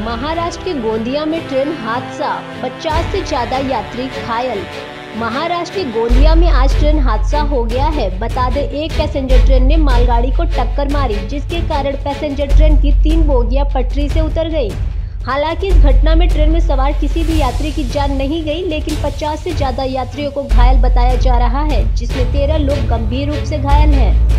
महाराष्ट्र के गोंदिया में ट्रेन हादसा 50 से ज़्यादा यात्री घायल। महाराष्ट्र के गोंदिया में आज ट्रेन हादसा हो गया है। बता दें, एक पैसेंजर ट्रेन ने मालगाड़ी को टक्कर मारी, जिसके कारण पैसेंजर ट्रेन की तीन बोगियाँ पटरी से उतर गई। हालाँकि इस घटना में ट्रेन में सवार किसी भी यात्री की जान नहीं गई, लेकिन 50 से ज़्यादा यात्रियों को घायल बताया जा रहा है, जिसमें 13 लोग गंभीर रूप से घायल हैं।